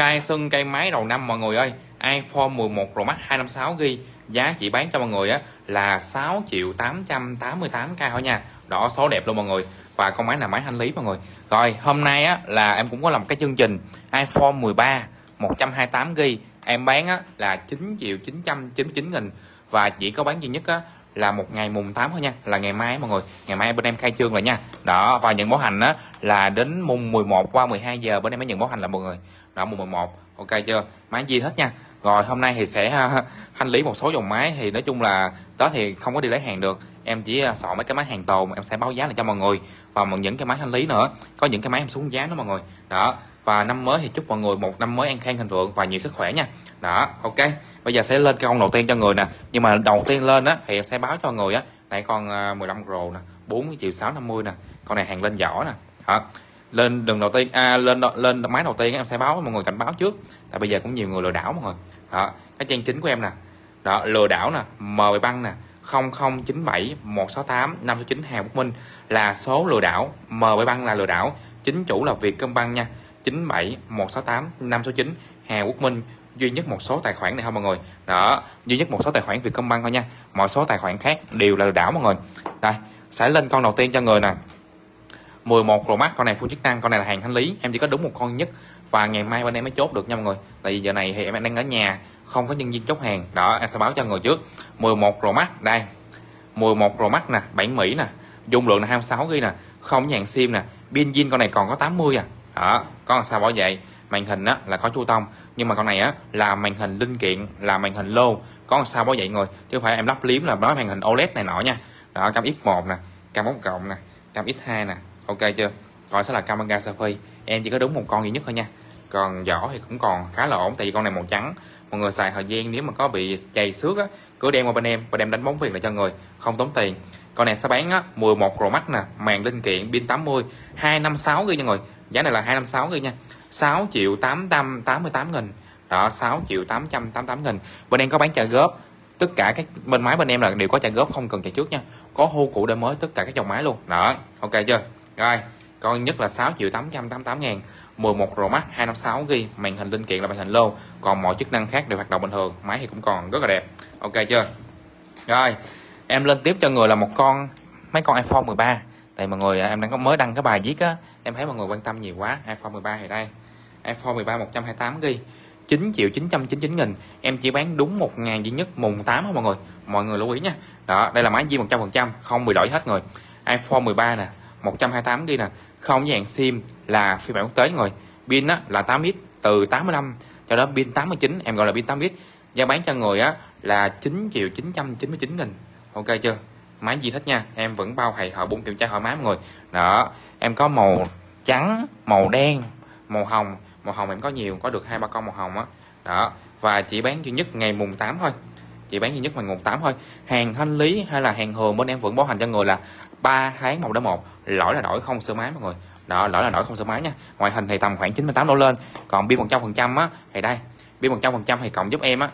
khai xuân cây máy đầu năm mọi người ơi. iPhone 11 Pro Max 256GB giá chỉ bán cho mọi người á, là 6 triệu 888k thôi nha. Đỏ số đẹp luôn mọi người. Và con máy là máy hành lý mọi người. Rồi, hôm nay á, là em cũng có làm cái chương trình iPhone 13 128GB em bán á, là 9 triệu 999 nghìn. Và chỉ có bán duy nhất á, là một ngày mùng 8 thôi nha, là ngày mai mọi người. Ngày mai bên em khai trương rồi nha. Đó, và nhận bảo hành á, là đến mùng 11 qua 12 giờ, bên em mới nhận bảo hành là mọi người là mùng 11 ok chưa? Máy gì hết nha. Rồi hôm nay thì sẽ thanh hành lý một số dòng máy. Thì nói chung là đó thì không có đi lấy hàng được. Em chỉ à, uh, soạn mấy cái máy hàng tồn em sẽ báo giá lại cho mọi người. Và một những cái máy hành lý nữa. Có những cái máy em xuống giá đó mọi người. Đó. Và năm mới thì chúc mọi người một năm mới an khang thịnh vượng và nhiều sức khỏe nha. Đó. Ok. Bây giờ sẽ lên cái con đầu tiên cho người nè. Nhưng mà đầu tiên lên á thì em sẽ báo cho người á. Này con à, 15 rồ nè 4 triệu 650 nè. Con này hàng lên giỏ nè. Đó lên đường đầu tiên à, lên lên máy đầu tiên em sẽ báo mọi người cảnh báo trước. Tại bây giờ cũng nhiều người lừa đảo mọi người. Đó cái trang chính của em nè. Đó lừa đảo nè mời băng nè 0097 168 509 Hà Quốc Minh là số lừa đảo. Mời băng là lừa đảo. Chính chủ là Việt Công Băng nha 97 168 569 Hà Quốc Minh duy nhất một số tài khoản này không mọi người. Đó duy nhất một số tài khoản Vietcombank thôi nha. Mọi số tài khoản khác đều là lừa đảo mọi người. Đây sẽ lên con đầu tiên cho người nè. 11 Pro Max, con này full chức năng, con này là hàng thanh lý. Em chỉ có đúng một con nhất và ngày mai bên em mới chốt được nha mọi người. Tại vì giờ này thì em đang ở nhà, không có nhân viên chốt hàng. Đó, em sẽ báo cho người trước. 11 Pro Max, đây. 11 Pro Max nè bản Mỹ nè. Dung lượng là 26 GB nè. Không nhãn sim nè. Pin zin con này còn có 80 à. Đó con sao bảo vậy màn hình á, là có chu tông. Nhưng mà con này á, là màn hình linh kiện, là màn hình lô. Có sao bảo vậy người? Chứ không phải em lắp liếm là nói màn hình OLED này nọ nha. Đó, cam X1 nè, cam bóng cộng nè, cam X2 nè ok chưa? Còn sẽ là Kamanga Safi em chỉ có đúng một con duy nhất thôi nha. Còn vỏ thì cũng còn khá là ổn, tại vì con này màu trắng. Mọi người xài thời gian nếu mà có bị chày xước á, cứ đem qua bên em và đem đánh bóng phiền lại cho người, không tốn tiền. Con này sẽ bán á 11 Pro Max nè, màn linh kiện pin 80 256 ghi nha người. Giá này là 256 ghi nha. 6 triệu 888 nghìn. Đó 6 triệu 888 nghìn. Bên em có bán trả góp. Tất cả các bên máy bên em là đều có trả góp, không cần trả trước nha. Có hô cụ để mới tất cả các dòng máy luôn. Đó, ok chưa? Rồi con nhất là 6 triệu 888 ngàn. 11 Pro Max 256 GB màn hình linh kiện là màn hình lô. Còn mọi chức năng khác đều hoạt động bình thường, máy thì cũng còn rất là đẹp. Ok chưa? Rồi, em lên tiếp cho người là một con, mấy con iPhone 13 tại mọi người à, em đang có mới đăng cái bài viết á, em thấy mọi người quan tâm nhiều quá. iPhone 13 thì đây. iPhone 13 128 GB 9 triệu 999 nghìn. Em chỉ bán đúng 1 ngàn duy nhất, mùng 8 thôi mọi người. Mọi người lưu ý nha. Đó, đây là máy di 100% không bị lỗi hết người. iPhone 13 nè 128 GB nè. Không dạng sim là phiên bản quốc tế rồi pin á, là 8x từ 85 cho đến pin 89 em gọi là pin 8x giá bán cho người á, là 9 triệu 999 nghìn. Ok chưa? Máy gì hết nha, em vẫn bao hầy họ bốn kiểm tra hỏi máy mọi người. Đó, em có màu trắng, màu đen, màu hồng. Màu hồng em có nhiều, có được hai, ba con màu hồng á. Đó, và chỉ bán duy nhất ngày mùng 8 thôi. Chỉ bán duy nhất ngày mùng 8 thôi. Hàng thanh lý hay là hàng thường bên em vẫn bảo hành cho người là 3 tháng 1 đến 1 lỗi là lỗi không sửa máy mọi người. Đó, lỗi là lỗi không sửa máy nha. Ngoại hình thì tầm khoảng 98 đô lên, còn pin 100 phần trăm á, thì đây, pin 100 phần trăm thì cộng giúp em á,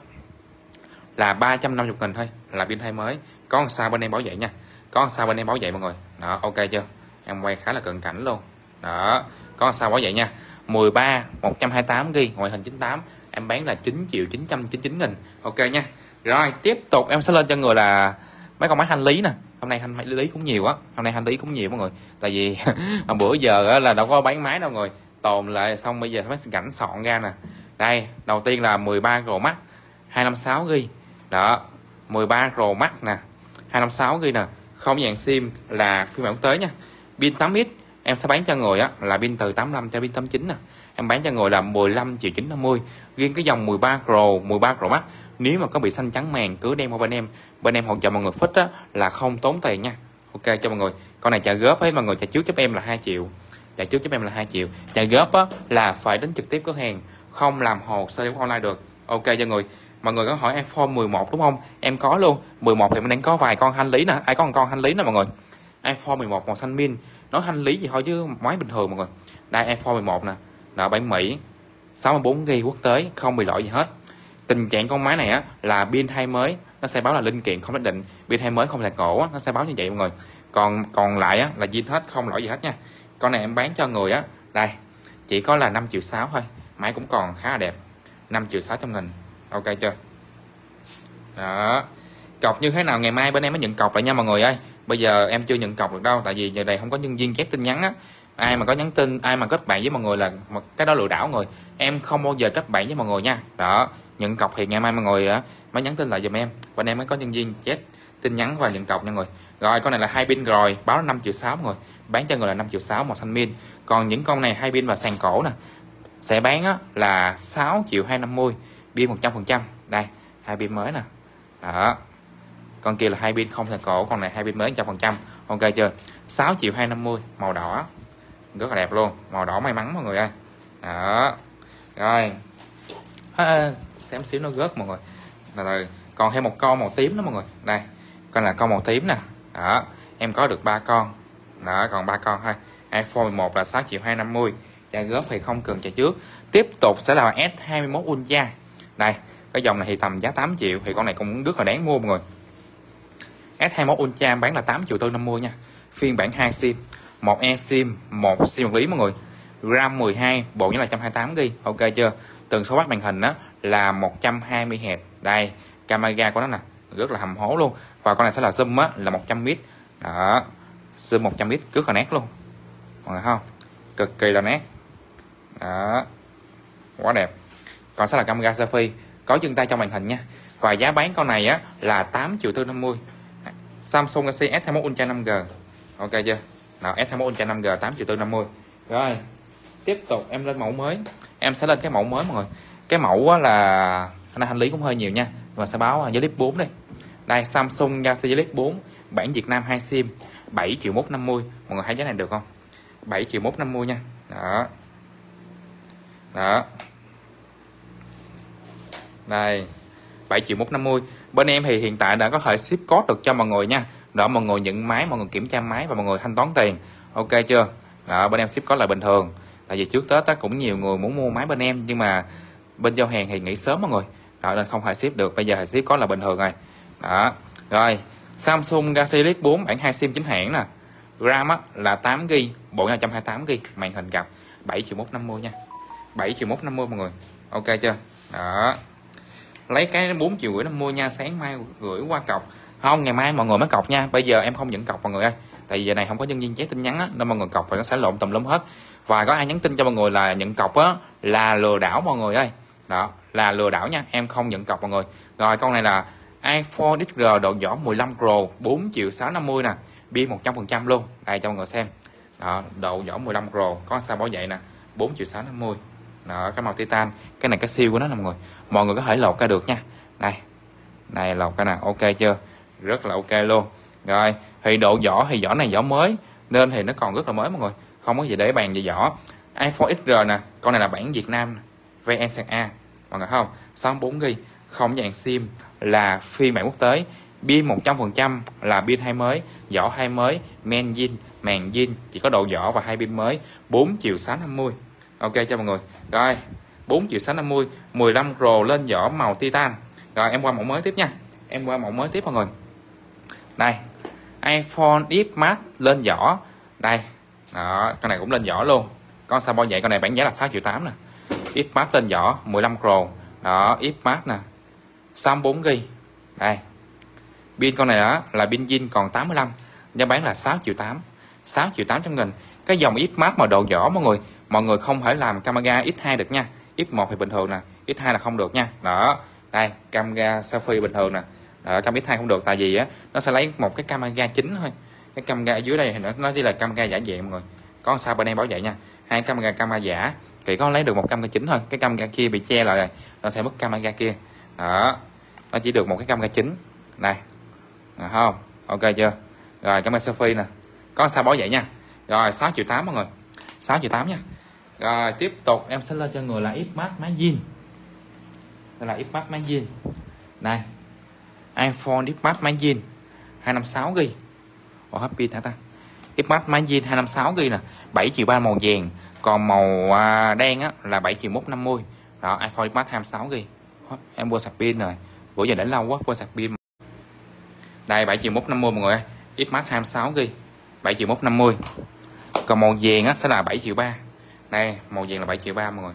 là 350 nghìn thôi, là pin thay mới. Có sao bên em bảo vệ nha, có sao bên em bảo vệ mọi người. Đó, ok chưa? Em quay khá là cận cảnh luôn. Đó, có sao bảo vệ nha 13 128 ghi ngoại hình 98 em bán là 9 triệu 999 nghìn. Ok nha. Rồi, tiếp tục em sẽ lên cho người là mấy con máy hành lý nè hôm nay hành lý cũng nhiều á. Hôm nay hành lý cũng nhiều mọi người. Tại vì bữa giờ là đâu có bán máy đâu người. Tồn lại xong bây giờ mới cảnh sọn ra nè. Đây, đầu tiên là 13 Pro Max 256 GB đó 13 Pro Max nè 256 GB nè. Không dàn sim là phiên bản quốc tế nha. Pin 8x em sẽ bán cho người á, là pin từ 85 cho pin 89 nè. Em bán cho người là 15 triệu 950 riêng cái dòng 13 Pro 13 Pro Max, nếu mà có bị xanh trắng màn cứ đem qua bên em bên em hỗ trợ mọi người fit á, là không tốn tiền nha. Ok, cho mọi người. Con này trả góp ấy mọi người trả trước giúp em là 2 triệu. Trả trước giúp em là 2 triệu. Trả góp á, là phải đến trực tiếp cửa hàng, không làm hồ sơ online được. Ok, cho người. Mọi người có hỏi iPhone 11 đúng không? Em có luôn. 11 thì mình đang có vài con hành lý nè. Ai có một con hành lý nè, mọi người? iPhone 11 màu xanh min. Nó hành lý gì thôi chứ máy bình thường, mọi người. Đây, iPhone 11 nè. Là bản Mỹ. 64g quốc tế, không bị lỗi gì hết. Tình trạng con máy này á, là pin thay mới nó sẽ báo là linh kiện không xác định. Pin hay mới không là cổ nó sẽ báo như vậy mọi người. Còn còn lại á, là zin hết không lỗi gì hết nha. Con này em bán cho người á, đây, chỉ có là 5 triệu 6 thôi, máy cũng còn khá là đẹp. 5 triệu 600 nghìn, ok chưa? Đó. Cọc như thế nào, ngày mai bên em mới nhận cọc lại nha mọi người ơi. Bây giờ em chưa nhận cọc được đâu, tại vì giờ này không có nhân viên chat tin nhắn á. Ai mà có nhắn tin, ai mà kết bạn với mọi người là một cái đó lừa đảo người. Em không bao giờ kết bạn với mọi người nha. Đó, nhận cọc thì ngày mai mọi người á mới nhắn tin lại giùm em. Bên em mới có nhân viên chết tin nhắn và nhận cọc nha mọi người. Rồi con này là hai pin rồi báo 5 triệu 6 mọi người. Bán cho người là 5 triệu 6 màu xanh min còn những con này hai pin và sàn cổ nè. Sẽ bán á, là 6 triệu 250 pin 100 phần trăm. Đây hai pin mới nè. Đó. Con kia là hai pin không sàn cổ con này hai pin mới 100 phần trăm. Ok chưa? 6 triệu 250 màu đỏ. Rất là đẹp luôn màu đỏ may mắn mọi người ơi. Đó. Rồi. Ờ, à, xem xíu nó gớt mọi người rồi còn thêm một con màu tím đó mọi người. Đây con là con màu tím nè. Đó, em có được ba con. Đó, còn ba con thôi. iPhone 11 là 6 triệu 250 trả góp thì không cần trả trước. Tiếp tục sẽ là S21 Ultra. Đây, cái dòng này thì tầm giá 8 triệu, thì con này cũng rất là đáng mua mọi người. S21 Ultra bán là 8 triệu tư 50 nha. Phiên bản 2 sim, một e sim, một sim vật lý mọi người. RAM 12 bộ nhớ là 128 GB ok chưa? Tần số quát màn hình đó là 120 Hz đây camera của nó nè, rất là hầm hố luôn. Và con này sẽ là zoom á, là 100 mét đó, zoom 100 mét rất là nét luôn. Mọi người không? Cực kỳ là nét. Đó, quá đẹp. Còn sẽ là camera selfie có chân tay trong màn hình nha. Và giá bán con này á, là 8 triệu tư 50 Samsung Galaxy S21 Ultra 5G ok chưa? Nào S21 Ultra 5G 8 triệu tư 50 rồi, tiếp tục em lên mẫu mới. Em sẽ lên cái mẫu mới, mọi người. Cái mẫu á là nay hành lý cũng hơi nhiều nha và sẽ báo với clip 4 đây. Đây Samsung Galaxy Flip 4 bản Việt Nam 2 sim 7 triệu 150 mọi người thấy giá này được không? 7 triệu 150 nha. Đó. Đó. Đây 7 triệu 150 bên em thì hiện tại đã có thể ship code được cho mọi người nha. Đó mọi người nhận máy mọi người kiểm tra máy và mọi người thanh toán tiền. Ok chưa? Đó bên em ship code là bình thường. Tại vì trước tết á, cũng nhiều người muốn mua máy bên em nhưng mà bên giao hàng thì nghỉ sớm mọi người đó nên không thể ship được. Bây giờ thì ship có là bình thường rồi. Đó. Rồi. Samsung Galaxy Flip 4 bản 2 sim chính hãng nè. RAM á, là 8 GB bộ 128 GB màn hình gặp 7 triệu 150 nha. 7 triệu 150 mọi người. Ok chưa? Đó. Lấy cái 4 triệu gửi 50 nha sáng mai gửi qua cọc. Không ngày mai mọi người mới cọc nha. Bây giờ em không nhận cọc mọi người ơi. Tại vì giờ này không có nhân viên chế tin nhắn á nên mọi người cọc thì nó sẽ lộn tùm lum hết. Và có ai nhắn tin cho mọi người là nhận cọc á là lừa đảo mọi người ơi đó là lừa đảo nha. Em không nhận cọc mọi người. Rồi con này là iPhone XR độ vỏ 15 Pro 4 triệu 650 nè. Pin 100% luôn. Đây cho mọi người xem. Đó, độ vỏ 15 Pro. Có sao bảo vệ nè. 4 triệu 650 đó, cái màu titan. Cái này cái siêu của nó nè mọi người. Mọi người có thể lột ra được nha. Đây. Này lột cái nào ok chưa? Rất là ok luôn. Rồi thì độ vỏ thì vỏ này vỏ mới. Nên thì nó còn rất là mới mọi người. Không có gì để bàn về vỏ. iPhone XR nè. Con này là bản Việt Nam VN sang A. Mọi người không? 64 GB không dạng sim là phiên bản quốc tế. Pin 100% là pin hai mới vỏ hai mới, men zin, màn zin, chỉ có độ vỏ và hai pin mới. 4 triệu 650 ok, cho mọi người. Rồi 4 triệu 650 15 Pro lên vỏ màu titan. Rồi, em qua mẫu mới tiếp nha. Em qua mẫu mới tiếp mọi người. Đây iPhone X Max lên vỏ đây, đó, con này cũng lên vỏ luôn. Con sao bao vậy, con này bản giá là 6 triệu 8 nè ít mát lên vỏ 15 Pro đó ít mát nè. 64 g đây. Pin con này đó là pin zin còn 85 giá bán là 6 triệu 8 6 triệu 800 nghìn. Cái dòng ít mát mà độ vỏ mọi người. Mọi người không thể làm camera X2 được nha. X1 thì bình thường nè. X2 là không được nha. Đó. Đây camera selfie bình thường nè. Đó, cam X2 không được. Tại vì á nó sẽ lấy một cái camera chính thôi. Cái camera ở dưới đây thì nó, nó chỉ là camera giả dạng mọi người. Có sao bên em bảo vậy nha. Hai camera camera giả chỉ có lấy được một cam ca chính thôi. Cái cam ca kia bị che lại rồi, nó sẽ mất cam ca kia. Đó, nó chỉ được một cái cam ca chính. Này à, được không? Ok chưa? Rồi, cảm ơn Sophie nè. Có sao bỏ vậy nha. Rồi 6 triệu 8 mọi người. 6 triệu 8 nha. Rồi, tiếp tục, em sẽ lên cho người là ít mát máy zin đây là ít mát máy zin này, iPhone ít mát máy zin 256 GB Ồ happy hả ta? Ít mát máy zin 256 GB nè. 7 triệu 3 màu vàng còn màu à, đen á, là 7 triệu 150 đó, iPhone Max 26 ghi. Em mua sạc pin rồi. Bữa giờ đến lâu quá, quên sạc pin. Đây 7 triệu 150 mọi người ơi. X Max 26 ghi. 7 triệu 150 còn màu vàng á, sẽ là 7 triệu 3 đây, màu vàng là 7 triệu 3 mọi người.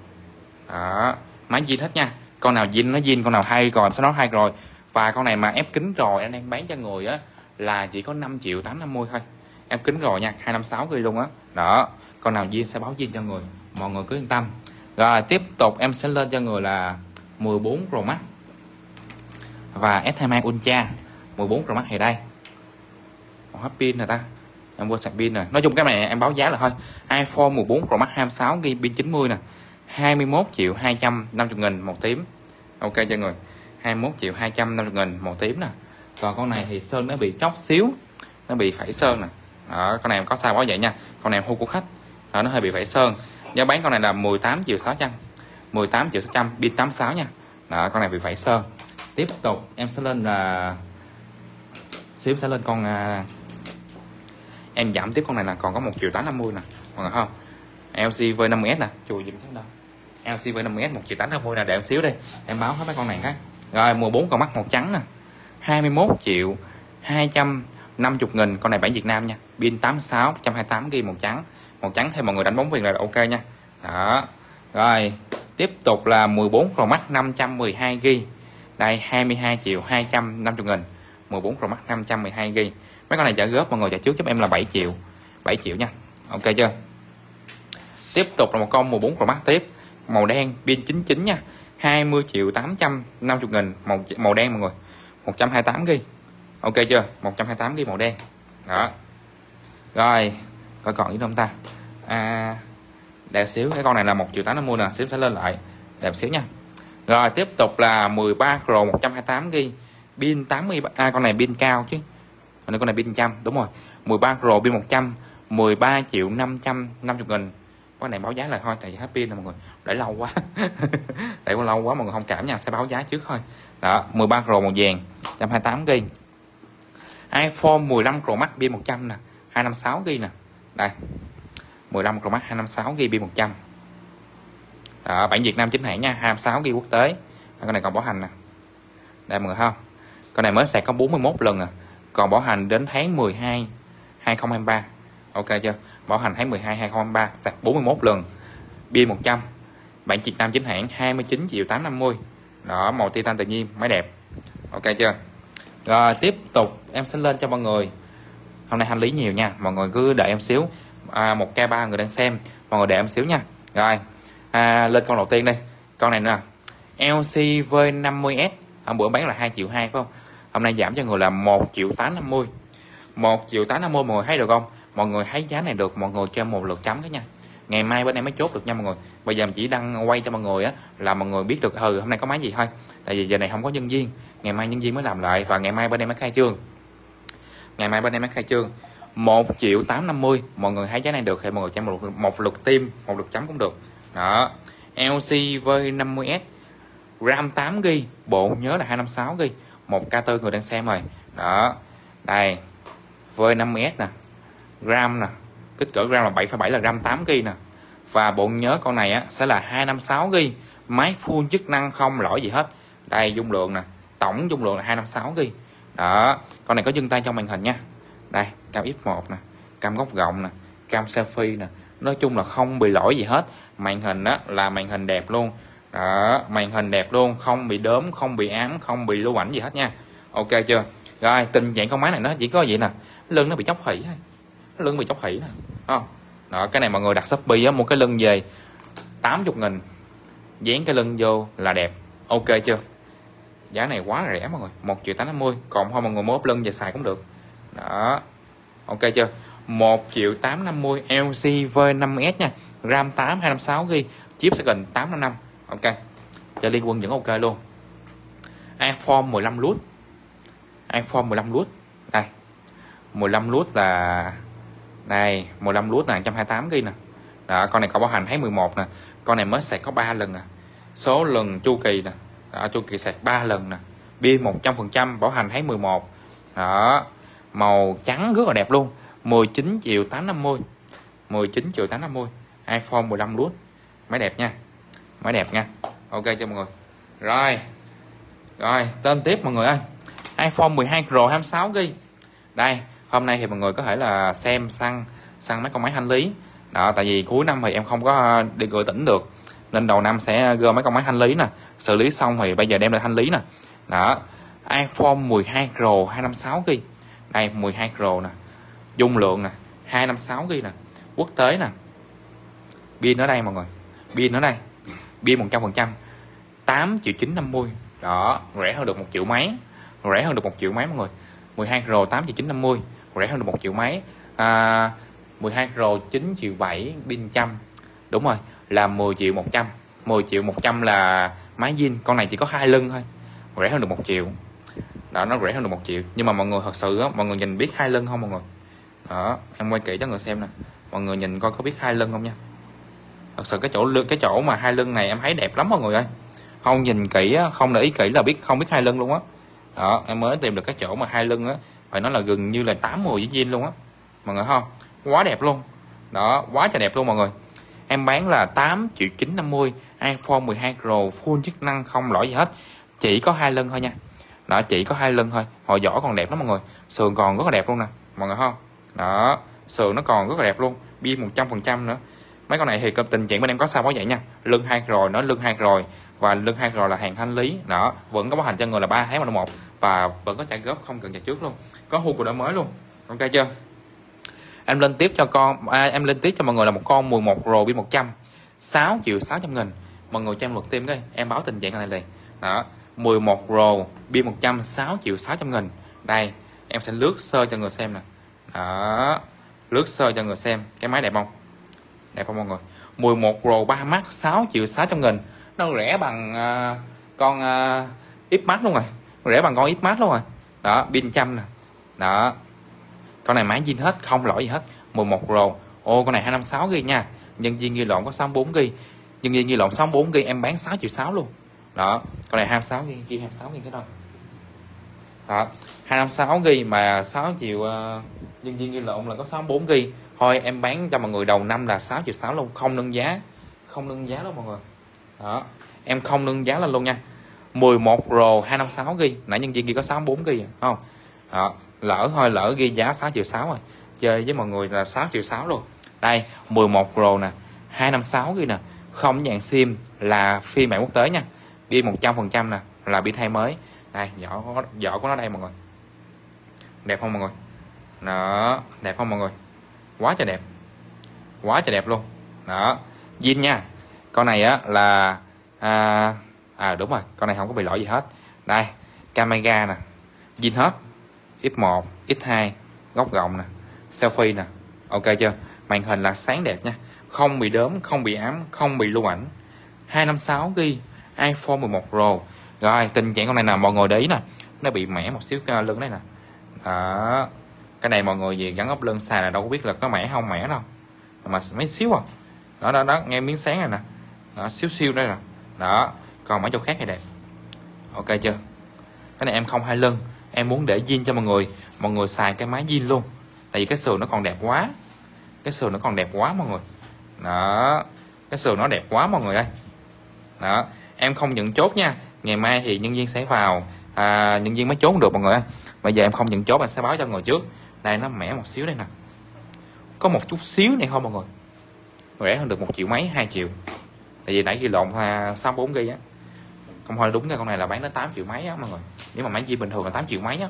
Đó, máy zin hết nha. Con nào zin, nó zin, con nào hay rồi sẽ nói hay rồi. Và con này mà ép kính rồi, anh đang bán cho người á, là chỉ có 5 triệu 850 thôi. Em kính rồi nha 256 ghi luôn á. Đó. đó con nào duyên sẽ báo duyên cho người. Mọi người cứ yên tâm. Rồi tiếp tục em sẽ lên cho người là 14 Pro Max và S22 Ultra. 14 Pro Max thì đây. Hết pin rồi ta. Em quên sạc pin rồi. Nói chung cái này em báo giá là thôi. iPhone 14 Pro Max 26 GB pin 90 nè. 21 triệu 250 nghìn một tím. Ok cho người. 21 triệu 250 nghìn một tím nè. Còn con này thì sơn nó bị chóc xíu. Nó bị phẩy sơn nè. Đó, con này em có sao báo vậy nha. Con này em hô của khách đó, nó hơi bị phẩy sơn. Giá bán con này là 18 triệu 600 18 triệu 600 pin 86 nha. Đó con này bị phẩy sơn. Tiếp tục em sẽ lên là xíu sẽ lên con à... em giảm tiếp con này là còn có 1 triệu 850 nè mọi người không? LC V50S nè. Chùi gì đâu LC V50S 1 triệu 850 nè để em xíu đi. Em báo hết mấy con này cái. Rồi mua 4 con mắt màu trắng nè. 21 triệu 250 nghìn con này bản Việt Nam nha. Pin 86 128 ghi màu trắng màu trắng thêm mọi người đánh bóng viền là ok nha. Đó. Rồi, tiếp tục là 14 Pro Max 512 GB đây 22 triệu 250 nghìn. 14 Pro Max 512 GB mấy con này trả góp, mọi người trả trước giúp em là 7 triệu. 7 triệu nha. Ok chưa? Tiếp tục là một con 14 Pro Max tiếp. Màu đen, pin 99 nha. 20 triệu 850 nghìn. Màu màu đen mọi người. 128 gb ok chưa? 128 gb màu đen. Đó. Rồi coi còn gì không ta? À, đẹp xíu cái con này là một triệu 850 nè xíu sẽ lên lại. Đẹp xíu nha. Rồi tiếp tục là 13 Pro 128 g pin 80 à con này pin cao chứ. Còn con này pin trăm đúng rồi. 13 Pro pin 100 13 triệu 550 nghìn. Con này báo giá là thôi tại vì hết pin rồi mọi người. Để lâu quá. Để lâu quá mọi người không cảm nha sẽ báo giá trước thôi. Đó 13 Pro màu vàng 128 g iPhone 15 Pro Max pin 100 nè 256 g nè đây. 15 Pro Max 256 GB 100 đó, bản Việt Nam chính hãng nha 256 GB quốc tế. Con này còn bảo hành nè. Đây mọi người không? Con này mới sạc có 41 lần à. Còn bảo hành đến tháng 12 2023 ok chưa? Bảo hành tháng 12 2023 sạc 41 lần. Pin 100 bản Việt Nam chính hãng 29 triệu 850 đó màu titan tự nhiên máy đẹp. Ok chưa? Rồi tiếp tục em sẽ lên cho mọi người hôm nay hành lý nhiều nha. Mọi người cứ đợi em xíu. À, một k ba người đang xem. Mọi người đợi em xíu nha. Rồi. À, lên con đầu tiên đây con này nè. LC V50S hôm bữa bán là 2 triệu 2 phải không? Hôm nay giảm cho người là 1 triệu 850 1 triệu 850 mọi người thấy được không? Mọi người thấy giá này được. Mọi người cho một lượt chấm cái nha. Ngày mai bên em mới chốt được nha mọi người. Bây giờ mình chỉ đăng quay cho mọi người á là mọi người biết được ừ hôm nay có máy gì thôi. Tại vì giờ này không có nhân viên. Ngày mai nhân viên mới làm lại và ngày mai bên em mới khai trương ngày mai bên em mới khai trương. 1 triệu 850 mọi người thấy giá này được thì mọi người cho một, một lượt tim một lượt chấm cũng được. Đó. LC V50S RAM 8 g bộ nhớ là 256 g một k tư người đang xem rồi. Đó. Đây. V50S nè. RAM nè. Kích cỡ RAM là 7,7 là RAM 8 g nè. Và bộ nhớ con này á sẽ là 256 g máy full chức năng không lỗi gì hết. Đây dung lượng nè. Tổng dung lượng là 256 GB đó, con này có dưng tay trong màn hình nha. Đây, cam x1 nè, cam góc gọng nè, cam selfie nè. Nói chung là không bị lỗi gì hết. Màn hình đó là màn hình đẹp luôn. Đó, màn hình đẹp luôn, không bị đốm, không bị ám không bị lưu ảnh gì hết nha. Ok chưa? Rồi, tình trạng con máy này nó chỉ có vậy nè. Lưng nó bị chóc hỉ lưng bị chóc hỉ nè không? Đó, cái này mọi người đặt shopee á một cái lưng về 80 nghìn. Dán cái lưng vô là đẹp. Ok chưa? Giá này quá rẻ mọi người. 1 triệu 850 còn thôi mọi người mua ốp lưng và xài cũng được. Đó. Ok chưa? 1 triệu 850 LG V5S nha. RAM 8 256 GB chip sẽ gần 855 ok. Cho liên quân vẫn ok luôn. iPhone 15 lút iPhone 15 lút đây. 15 lút là đây 15 lút là 128 GB nè. Đó, con này có bảo hành thấy 11 nè. Con này mới sạc có 3 lần à. Số lần chu kỳ nè đó, chu kỳ sạc 3 lần nè. Pin 100% bảo hành thấy 11 đó màu trắng rất là đẹp luôn. 19 triệu 850 19 triệu 850 iPhone 15 luôn máy đẹp nha. Máy đẹp nha. Ok cho mọi người. Rồi. Rồi tên tiếp mọi người ơi. iPhone 12 Pro 26 GB đây hôm nay thì mọi người có thể là xem săn săn mấy con máy hành lý. Đó tại vì cuối năm thì em không có ờ, đi gửi tỉnh được. Nên đầu năm sẽ gom mấy con máy hành lý nè xử lý xong thì bây giờ đem lại thanh lý nè. Đó iPhone 12 Pro 256 GB đây 12 Pro nè. Dung lượng nè 256 GB nè. Quốc tế nè. Pin ở đây mọi người. Pin ở đây. Pin 100 phần trăm. 8 triệu 950 đó rẻ hơn được một triệu mấy. Rẻ hơn được một triệu mấy mọi người. 12 Pro 8 triệu 950 rẻ hơn được một triệu mấy. À, 12 Pro 9 triệu 7 pin trăm. Đúng rồi là 10 triệu 100 10 triệu 100 là máy zin con này chỉ có hai lưng thôi. Rẻ hơn được một triệu. Đó nó rẻ hơn được một triệu. Nhưng mà mọi người thật sự á mọi người nhìn biết hai lưng không mọi người? Đó em quay kỹ cho người xem nè. Mọi người nhìn coi có biết hai lưng không nha. Thật sự cái chỗ cái chỗ mà hai lưng này em thấy đẹp lắm mọi người ơi. Không nhìn kỹ á, không để ý kỹ là biết không biết hai lưng luôn á. Đó em mới tìm được cái chỗ mà hai lưng á phải nói là gần như là tám mùi với zin luôn á. Mọi người không? Quá đẹp luôn. Đó quá trời đẹp luôn mọi người. Em bán là 8 triệu 950 iPhone 12 Pro full chức năng không lỗi gì hết. Chỉ có hai lưng thôi nha. Đó chỉ có hai lưng thôi. Hồi vỏ còn đẹp lắm mọi người. Sườn còn rất là đẹp luôn nè. Mọi người không? Đó sườn nó còn rất là đẹp luôn. Pin 100 phần trăm nữa. Mấy con này thì tình trạng bên em có sao có vậy nha. Lưng hai rồi nó lưng hai rồi. Và lưng hai rồi là hàng thanh lý. Đó vẫn có bảo hành cho người là ba tháng mà một. Và vẫn có trả góp không cần trả trước luôn. Có hưu của đổi mới luôn. Ok chưa? Em lên tiếp cho con à, em lên tiếp cho mọi người là một con 11 rồi pin 100 6 triệu 600 nghìn mọi người cho em lượt tim cái em báo tình trạng này này đó 11 Pro pin 100 6 triệu 600 nghìn. Đây em sẽ lướt sơ cho người xem nè. Đó lướt sơ cho người xem cái máy đẹp không? Đẹp không mọi người? 11 Pro 3 Max 6 triệu 600 nghìn. Nó rẻ bằng uh, con uh, ít Max luôn rồi. Rẻ bằng con ít Max luôn rồi. Đó pin trăm nè. Đó. Con này máy zin hết không lỗi gì hết. 11 Pro ô con này 256 ghi nha. Nhân viên ghi lộn có 64 ghi nhưng viên ghi lộn 64 ghi em bán 6 triệu 6 luôn. Đó con này 26 ghi ghi 26 ghi cái đâu đó 256 ghi mà 6 triệu uh, nhân viên ghi lộn là có 64 ghi. Thôi em bán cho mọi người đầu năm là 6 triệu 6 luôn. Không nâng giá không nâng giá đâu mọi người. Đó em không nâng giá lên luôn nha. 11 Pro 256 ghi. Nãy nhân viên ghi có 64 ghi à, không? Đó lỡ thôi lỡ ghi giá 6 triệu 6 rồi. Chơi với mọi người là 6 triệu 6 luôn. Đây 11 Pro nè 256 ghi nè không dạng sim là phiên bản quốc tế nha. Pin 100% nè là pin thay mới. Đây vỏ có vỏ của nó đây mọi người. Đẹp không mọi người? Đó đẹp không mọi người? Quá trời đẹp. Quá trời đẹp luôn. Đó zin nha. Con này á là à, à đúng rồi con này không có bị lỗi gì hết. Đây camera nè. Zin hết. X1 x2 góc rộng nè. Selfie nè. Ok chưa? Màn hình là sáng đẹp nha không bị đốm không bị ám không bị lưu ảnh. 256 ghi iPhone 11 Pro. Rồi tình trạng con này nè mọi người để ý nè. Nó bị mẻ một xíu cái lưng đây nè. Đó. Cái này mọi người gì gắn ốp lưng xài là đâu có biết là có mẻ không mẻ đâu. Mà mấy xíu à. Đó đó đó nghe miếng sáng này nè. Đó, xíu xíu đây nè. Đó. Còn mấy chỗ khác thì đẹp. Ok chưa? Cái này em không hai lưng. Em muốn để zin cho mọi người. Mọi người xài cái máy zin luôn. Tại vì cái sườn nó còn đẹp quá. Cái sườn nó còn đẹp quá mọi người đó. Cái sườn nó đẹp quá mọi người ơi. Đó. Em không nhận chốt nha. Ngày mai thì nhân viên sẽ vào. À, nhân viên mới chốt được mọi người ơi. Bây giờ em không nhận chốt em sẽ báo cho người trước. Đây nó mẻ một xíu đây nè. Có một chút xíu này không mọi người? Rẻ hơn được một triệu mấy hai triệu. Tại vì nãy ghi lộn sáu bốn ghi á. Không thôi đúng cái con này là bán nó 8 triệu mấy á mọi người. Nếu mà máy di bình thường là 8 triệu mấy á.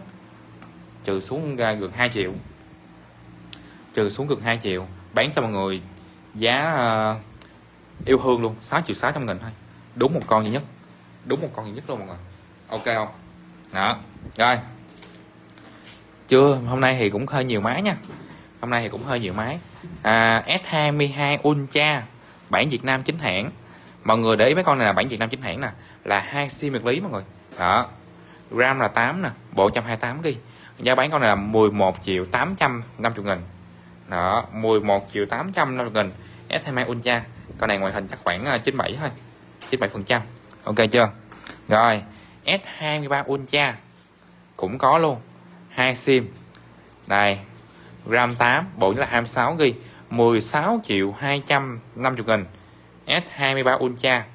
Trừ xuống ra gần 2 triệu. Trừ xuống gần 2 triệu bán cho mọi người giá uh, yêu hương luôn 6 triệu 600 nghìn thôi. Đúng một con duy nhất. Đúng một con duy nhất luôn mọi người. Ok không? Đó. Rồi. Chưa hôm nay thì cũng hơi nhiều máy nha. Hôm nay thì cũng hơi nhiều máy. À, S22 Ultra bản Việt Nam chính hãng. Mọi người để ý mấy con này là bản Việt Nam chính hãng nè. Là hai sim vật lý mọi người. Đó. RAM là 8 nè bộ 128 ghi. Giá bán con này là 11 triệu 850 nghìn đó 11 triệu 850 nghìn S22 Ultra. Con này ngoại hình chắc khoảng à, 97 thôi. 97 phần trăm. Ok chưa? Rồi S23 Ultra. Cũng có luôn. Hai sim. Đây RAM 8 bộ nhớ là 26 GB 16 triệu 250 nghìn. S23 Ultra.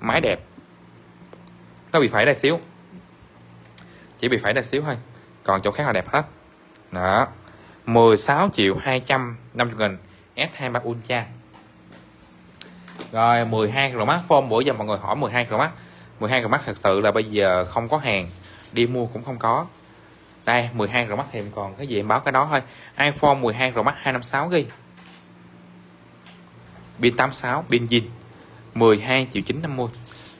Máy đẹp. Nó bị phải đây xíu. Chỉ bị phải đây xíu thôi. Còn chỗ khác là đẹp hết. Đó. 16 triệu 250 nghìn S23 Ultra. Rồi 12 Pro Max. Form bữa giờ mọi người hỏi 12 Pro Max. 12 Pro Max thật sự là bây giờ không có hàng, đi mua cũng không có. Đây 12 Pro Max thì còn cái gì em báo cái đó thôi. iPhone 12 Pro Max 256 ghi. Pin 86 pin zin 12 triệu 950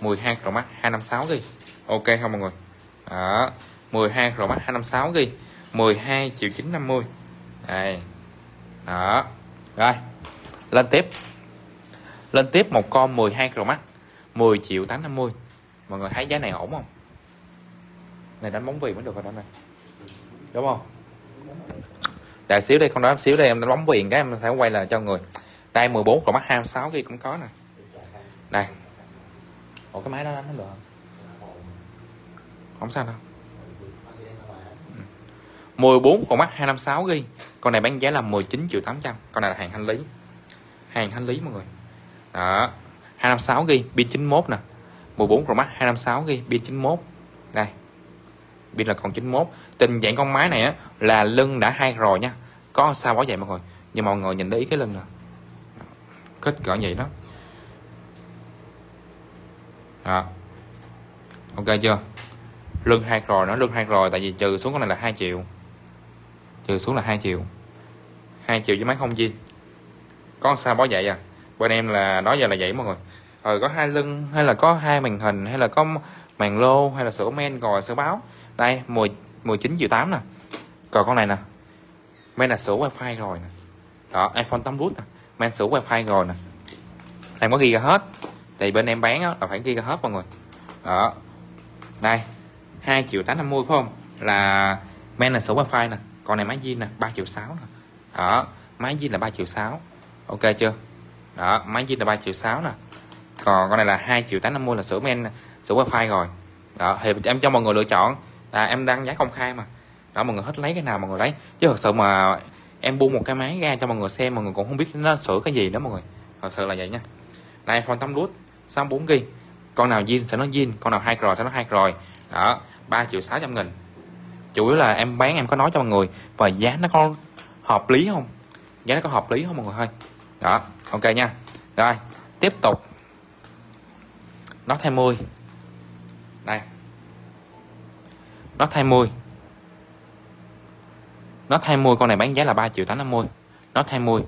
12 Pro Max 256 ghi. Ok không mọi người? Đó 12 Pro Max 256 ghi 12 triệu 950 đây. Đó. Rồi. Lên tiếp. Lên tiếp một con 12 Pro Max 10 triệu 850 mọi người thấy giá này ổn không? Này, đánh bóng viền mới được rồi đó này đúng không? Đợi xíu đây không đánh xíu đây em đánh bóng viền cái em sẽ quay lại cho người. Đây 14 Pro Max 26 ghi cũng có nè. Đây. Ủa, cái máy đó đánh được không? Không sao đâu. 14 con mắt 256 ghi. Con này bán giá là 19 triệu 800 con này là hàng hành lý. Hàng hành lý mọi người. Đó. 256 ghi, pin 91 nè. 14 con mắt 256 ghi, pin 91 đây. Pin là còn 91 tình dạng con máy này á, là lưng đã hai rồi nha. Có sao bỏ vậy mọi người? Nhưng mọi người nhìn để ý cái lưng nè. Kết cỡ vậy đó. Đó. Ok chưa? Lưng hai rồi nó lưng hai rồi, tại vì trừ xuống con này là 2 triệu trừ xuống là 2 triệu 2 triệu với máy không gì có sao bó vậy à? Bên em là, đó giờ là vậy mọi người. Ờ có hai lưng, hay là có hai màn hình, hay là có màn lô, hay là sửa men rồi sửa báo. Đây 10 19 triệu 8 nè. Còn con này nè. Men là sửa wifi rồi nè. Đó, iphone 8 plus nè. Men sửa wifi rồi nè. Em có ghi ra hết. Thì bên em bán là phải ghi ra hết mọi người. Đó. Đây 2 triệu 850 phải không? Là men là sửa wifi nè con này máy zin nè 3 triệu 6 nè. Đó, máy zin là 3 triệu 6 ok chưa? Đó, máy zin là 3 triệu 6 nè. Còn con này là 2 triệu 850 là sửa men sửa wifi rồi. Đó, thì em cho mọi người lựa chọn. Là em đăng giá công khai mà. Đó, mọi người hết lấy cái nào mọi người lấy. Chứ thật sự mà em buông một cái máy ra cho mọi người xem, mọi người cũng không biết nó sửa cái gì đó mọi người. Thật sự là vậy nha. Đây iPhone 8 Plus 64 g con nào zin sẽ nó zin, con nào hai rồi sẽ nó hai rồi đó 3 triệu 600 nghìn chủ yếu là em bán em có nói cho mọi người. Và giá nó có hợp lý không? Giá nó có hợp lý không mọi người ơi? Đó ok nha. Rồi tiếp tục. Nó 20 đây. Nó 20 nó 20 con này bán giá là 3 triệu 850 nó 20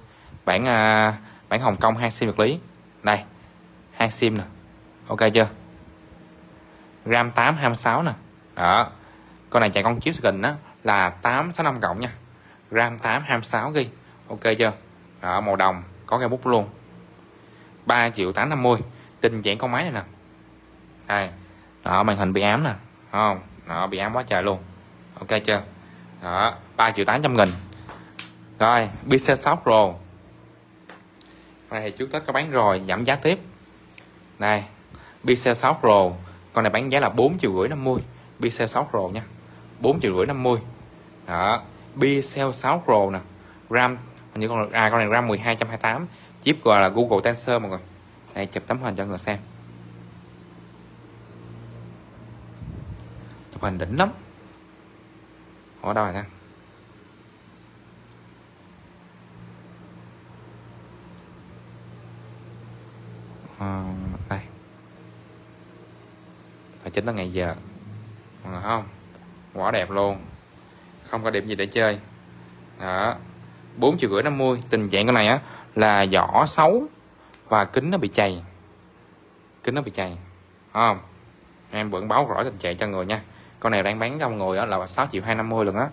bản à, bản Hồng Kông hai sim vật lý. Đây hai sim nè. Ok chưa? Gram 8 26 nè. Đó con này chạy con chip gần đó là 865 cộng nha. RAM 8 26 ghi. Ok chưa? Đó, màu đồng, có cái bút luôn. 3 triệu 850 tình trạng con máy này nè. Đây, đó, màn hình bị ám nè không? Nó bị ám quá trời luôn. Ok chưa? Đó 3 triệu 800 nghìn. Rồi, Pixel Shop Pro. Này thì trước Tết có bán rồi, giảm giá tiếp. Này, Pixel 6 Pro, con này bán giá là 4 triệu rưỡi 50 Pixel 6 Pro nha. 4 triệu rưỡi 50 đó Pixel 6 Pro nè RAM hình như con à con này RAM 1228 chip gọi là Google Tensor mọi người. Đây chụp tấm hình cho người xem. Chụp hình đỉnh lắm. Ở đâu rồi ta à, ờ, đây. Và chính là ngày giờ. Mọi người không? Quả đẹp luôn. Không có điểm gì để chơi. Đó. Bốn triệu rưỡi năm mươi, tình trạng con này á, là vỏ xấu và kính nó bị chày. Kính nó bị chày. Không? Em vẫn báo rõ tình trạng cho người nha. Con này đang bán cho người đó là 6 triệu 250 lần á.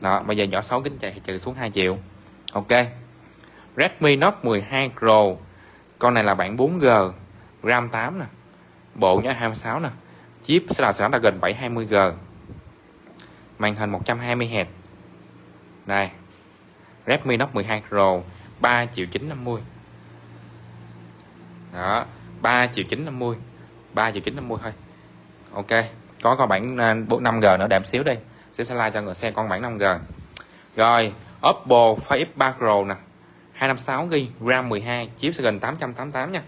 Đó đó bây giờ vỏ xấu kính chày trừ xuống 2 triệu. Ok. Redmi Note 12 Pro. Con này là bản 4G RAM 8 nè. Bộ nhớ 26 nè. Chip sẽ là Snapdragon 720G màn hình 120Hz đây. Redmi Note 12 Pro 3 triệu 950 đó 3 triệu 950 3 triệu 950 thôi. Ok, có con bản à, 5G nữa đẹp xíu đi. Sẽ slide cho người xem con bản 5G rồi, Oppo Find X3 Pro nè. 256GB RAM 12 chip Snapdragon 888 nha.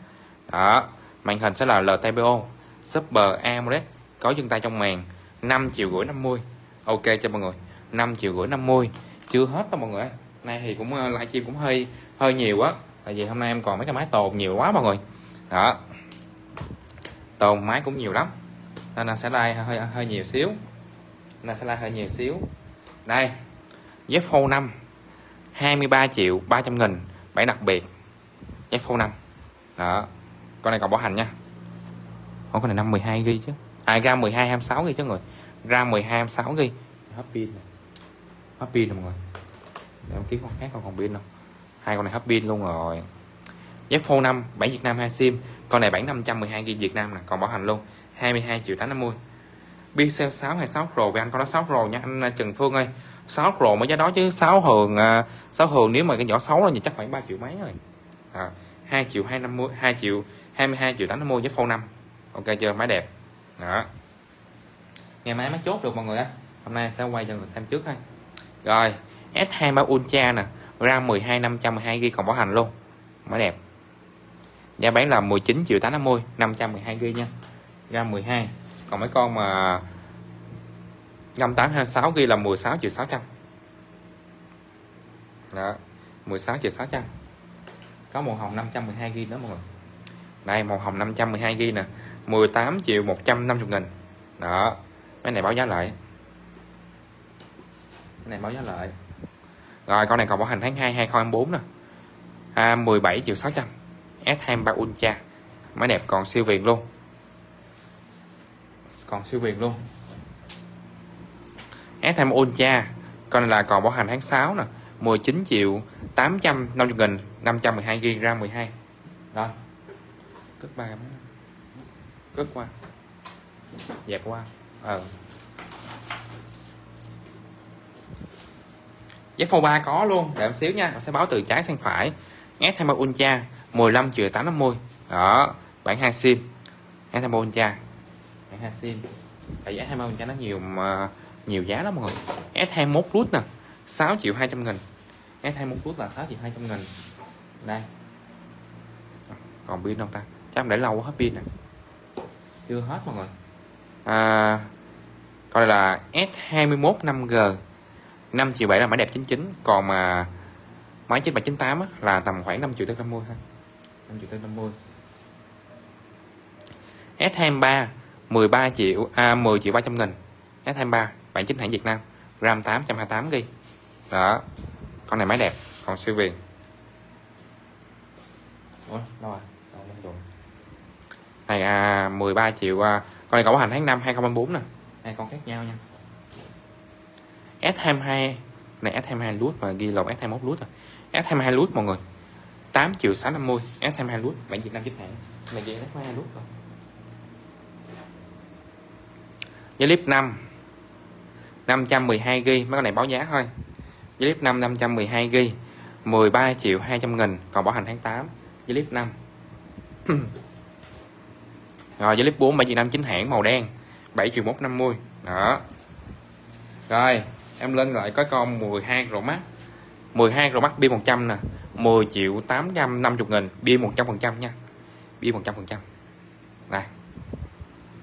Đó, màn hình sẽ là LTPO Super AMOLED, có chân tay trong màn 5 triệu rưỡi 50 ok cho mọi người. 5 triệu rưỡi 50 chưa hết đâu mọi người nay thì cũng ờ, livestream cũng hơi hơi nhiều quá. Tại vì hôm nay em còn mấy cái máy tồn nhiều quá mọi người. Đó. Tồn máy cũng nhiều lắm. Nên là sẽ like hơi hơi nhiều xíu. Nên sẽ like hơi nhiều xíu. Đây. Z Fold 5 23 triệu 300 nghìn bản đặc biệt. Z Fold 5 đó. Con này còn bảo hành nha. Ủa, con này năm 12 ghi chứ. À ra 12 26 ghi chứ người ram 12 26 ghi. Hết pin hết pin rồi mọi người. Để em kiếm con khác không còn pin đâu. Hai con này hết pin luôn rồi. Z Phone 5 bản Việt Nam 2 sim. Con này bản 512 ghi Việt Nam nè còn bảo hành luôn. 22 triệu 850 Pixel 6 hay 6 Pro? Với anh con đó 6 Pro nha anh à, Trần Phương ơi. 6 Pro mới giá đó chứ 6 hường à, 6 hường nếu mà cái vỏ xấu thì chắc khoảng 3 triệu mấy rồi. À, 2 triệu 250 2 triệu 22 triệu 850 với phone 5 ok chưa? Máy đẹp. Đó ngày mai mới chốt được mọi người á hôm nay sẽ quay cho người xem trước thôi. Rồi S23 Ultra nè. RAM 12 512 GB còn bảo hành luôn. Mới đẹp. Giá bán là 19 triệu 850 512 GB nha. RAM 12 còn mấy con mà 5826 ghi là 16 triệu 600 đó 16 triệu 600 có màu hồng 512 ghi đó mọi người. Đây màu hồng 512 ghi nè. 18 triệu 150 nghìn. Đó cái này báo giá lại. Cái này báo giá lại. Rồi con này còn bảo hành tháng 2 2024 nè. À, 17 triệu 600 S23 Ultra. Máy đẹp còn siêu viền luôn. Còn siêu viền luôn. S23 Ultra con này là còn bảo hành tháng 6 nè. 19 triệu 850 nghìn 512 GB RAM 12 rồi. Cất ba cất qua. Dẹp qua ờ. Giá phô 3 có luôn, để một xíu nha em sẽ báo từ trái sang phải. S23 Ultra 15 triệu 850 đó, bản 2 sim. S23 Ultra. Bản 2 sim. Tại giá 23 Ultra nó nhiều mà, nhiều giá lắm mọi người. S21 Plus nè 6 triệu 200 nghìn. S21 Plus là 6 triệu 200 nghìn. Đây. Còn pin đâu ta? Chắc để lâu quá hết pin nè. Chưa hết mọi người à, coi là S21 5G 5 triệu 7 là máy đẹp 99 còn mà máy 9798 á, là tầm khoảng 5 triệu tới 50 ha 5 triệu tới 50 S23 13 triệu à 10 triệu 300 nghìn. S23 bản chính hãng Việt Nam RAM 828 GB đó con này máy đẹp còn siêu viền. Ủa, đâu rồi đâu rồi này à, 13 triệu à, con này có bảo hành tháng 5 2024 nè. Hai con khác nhau nha. S22 này S22 lút mà ghi lộn S21 lút rồi S22 lút mọi người 8 triệu 650 S22 lút bản Việt Nam chính hãng này ghi S22 lút rồi. Với clip 5 512 GB mấy con này báo giá thôi. Với clip 5 512 GB 13 triệu 200 nghìn còn bảo hành tháng 8 với clip 5 rồi với clip 4 bản Việt Nam chính hãng, màu đen. 7 triệu 150 đó. Rồi, em lên lại có con 12 Pro Max. 12 Pro Max pin 100 nè. 10 triệu 850 nghìn. Pin 100% nha. Pin 100% này.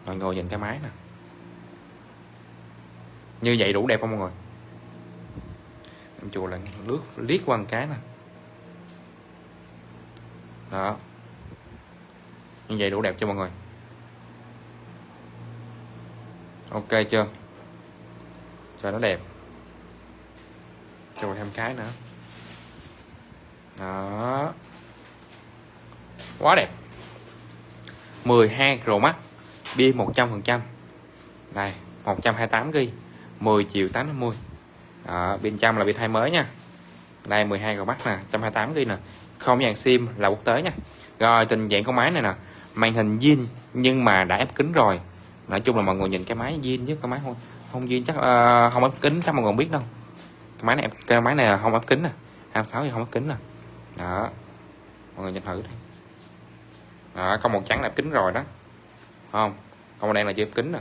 Mọi người nhìn cái máy nè. Như vậy đủ đẹp không mọi người? Em chùa là lướt, liếc qua một cái nè. Đó. Như vậy đủ đẹp cho mọi người? Ok chưa? Cho nó đẹp. Cho thêm cái nữa. Đó. Quá đẹp. 12 Pro Max. Pin 100% này 128 ghi. 10 triệu 850 đó, bên trăm là bên thay mới nha. Đây 12 Pro Max nè 128 ghi nè. Không dàn sim là quốc tế nha. Rồi tình dạng con máy này nè. Màn hình zin nhưng mà đã ép kính rồi nói chung là mọi người nhìn cái máy zin chứ cái máy không không zin chắc uh, không ép kính chắc mọi người biết đâu. Cái máy này cái máy này không ép kính à. nè 26 thì không ép kính nè đó. Mọi người nhìn thử đi. Đó, con màu trắng là ép kính rồi đó. Không? Con màu đen là chưa ép kính nè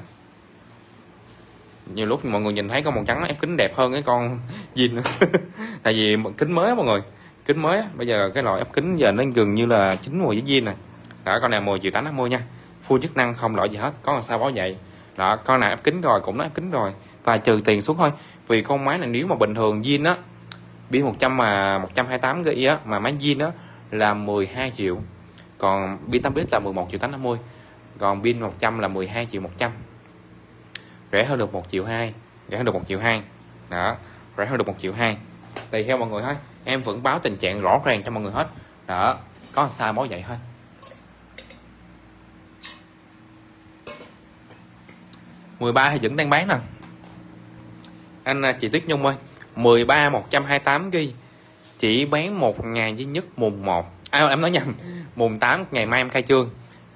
nhiều lúc mọi người nhìn thấy con màu trắng nó ép kính đẹp hơn cái con zin tại vì kính mới mọi người. Kính mới bây giờ cái loại ép kính giờ nó gần như là chín mùi với zin này. Đó con này 10 triệu 850 nha full chức năng không lỗi gì hết. Có làm sao báo vậy? Đó, con này ép kính rồi, cũng nó ép kính rồi. Và trừ tiền xuống thôi. Vì con máy này nếu mà bình thường zin á, pin 100 mà 128 GB á, mà máy zin á là 12 triệu. Còn pin 8 lít là 11 triệu 850 còn pin 100 là 12 triệu 100 rẻ hơn được 1 triệu 2 rẻ hơn được 1 triệu 2 đó, rẻ hơn được 1 triệu 2 tùy theo mọi người thôi. Em vẫn báo tình trạng rõ ràng cho mọi người hết. Đó, có sai báo vậy thôi. Mười ba thì vẫn đang bán nè. Anh à, chị Tuyết Nhung ơi 13 128 ghi chỉ bán một ngày duy nhất mùng 1 à, em nói nhầm mùng 8 ngày mai em khai trương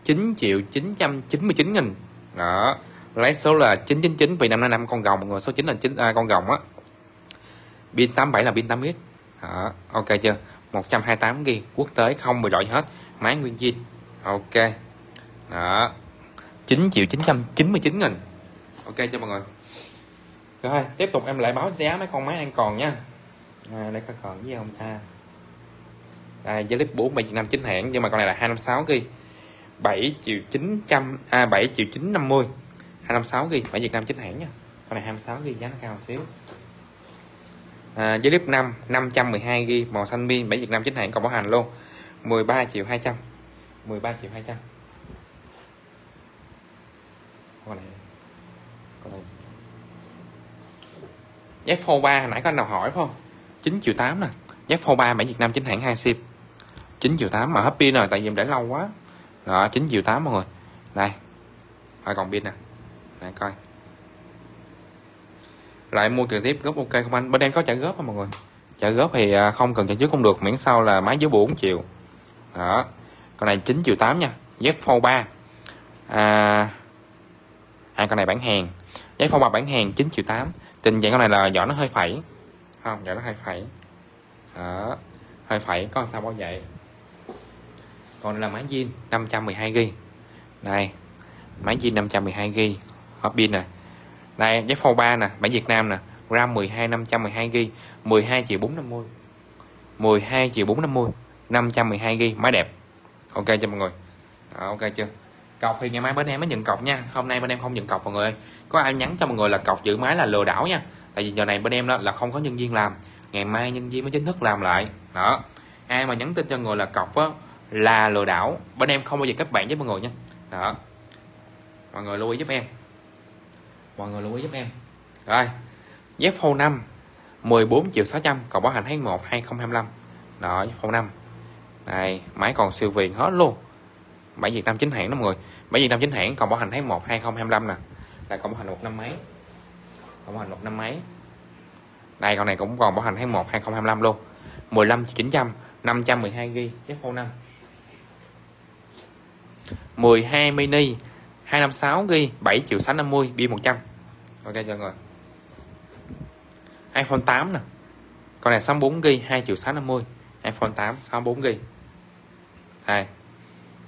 9 triệu 999 nghìn. Đó lấy số là 999 vì năm nay năm con gồng mọi người số 9 là 9 à, con gồng á. Pin 87 là pin 8 lít đó ok chưa? 128 ghi quốc tế không bị lỗi hết máy nguyên zin ok. Đó 9 triệu 999 nghìn ok cho mọi người. Rồi tiếp tục em lại báo giá mấy con máy đang còn nha. À, đây có còn với ông ta đây giá clip 4 Việt Nam chính hãng nhưng mà con này là 256 ghi. 7 triệu 900 à 7 triệu 950 256 ghi 7 Việt Nam chính hãng nha. Con này 26 ghi giá nó cao một xíu. À, với clip 5 512 ghi màu xanh pin 7 Việt Nam chính hãng còn bảo hành luôn. 13 triệu 200 13 triệu 200 con này con này Z Fold 3 hồi nãy có anh nào hỏi phải không? 9 triệu 8 nè. Z Fold 3 mã Việt Nam chính hãng 2 sim. 9 triệu 8 mà hết pin rồi tại vì em để lâu quá. Đó 9 triệu 8 mọi người. Đây. Phải còn pin nè. Đây coi. Lại mua trực tiếp góp ok không anh? Bên em có trả góp không mọi người? Trả góp thì à, không cần trả trước không được miễn sau là máy dưới 4 triệu. Đó. Con này 9 triệu 8 nha. Z Fold 3 à, à con này bản hàng. Giấy phong bạc bán hàng 9 triệu 8 tình trạng con này là giỏ nó hơi phẩy. Không giỏ nó hơi phẩy. Đó hơi phẩy con sao bao vậy còn đây là máy zin 512 g đây máy zin 512 g hộp pin nè. Đây giấy phong 3 nè bản Việt Nam nè. RAM 12 512 g 12 triệu 450 12 triệu 450 512 g máy đẹp. Ok cho mọi người? Đó, ok chưa? Cọc thì ngày mai bên em mới nhận cọc nha. Hôm nay bên em không nhận cọc mọi người. Có ai nhắn cho mọi người là cọc giữ máy là lừa đảo nha. Tại vì giờ này bên em đó là không có nhân viên làm. Ngày mai nhân viên mới chính thức làm lại. Đó. Ai mà nhắn tin cho người là cọc á, là lừa đảo. Bên em không bao giờ kết bạn với mọi người nha. Đó. Mọi người lưu ý giúp em. Mọi người lưu ý giúp em. Rồi. Z Fold 5 14 triệu 600 còn bảo hành tháng 1 2025 đó Z 5 này, máy còn siêu viền hết luôn bảy Việt Nam chính hãng đó mọi người. Bảy Việt Nam chính hãng còn bảo hành tháng 1 2025 nè. Là còn bảo hành một năm mấy? Còn bảo hành một năm mấy? Đây, con này cũng còn bảo hành tháng 1 2025 luôn. 15 900 512 GB Z Fold 5 12 mini 256 GB 7 triệu 650 pin 100 ok, cho người. iPhone 8 nè. Con này 64 GB 2 triệu 650 iPhone 8 64 GB đây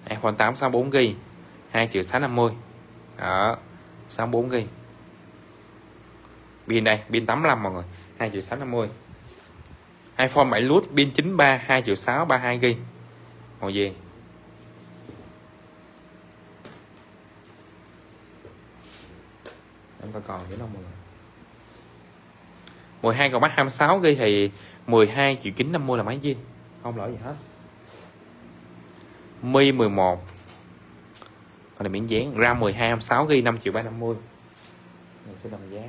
iPhone 8 64 GB 2 triệu 650 đó 64 GB pin đây, pin 85 mọi người 2 triệu 650 iPhone 7 Plus, pin 93 2 triệu 6 32 GB màu gì? Em coi còn nữa đâu mọi người? 12 còn mắt 26 GB thì 12 triệu 950 là máy zin, không lỗi gì hết. Mi 11 còn này miễn dán RAM 12 6 ghi 5 triệu 350 mình sẽ đồng giá.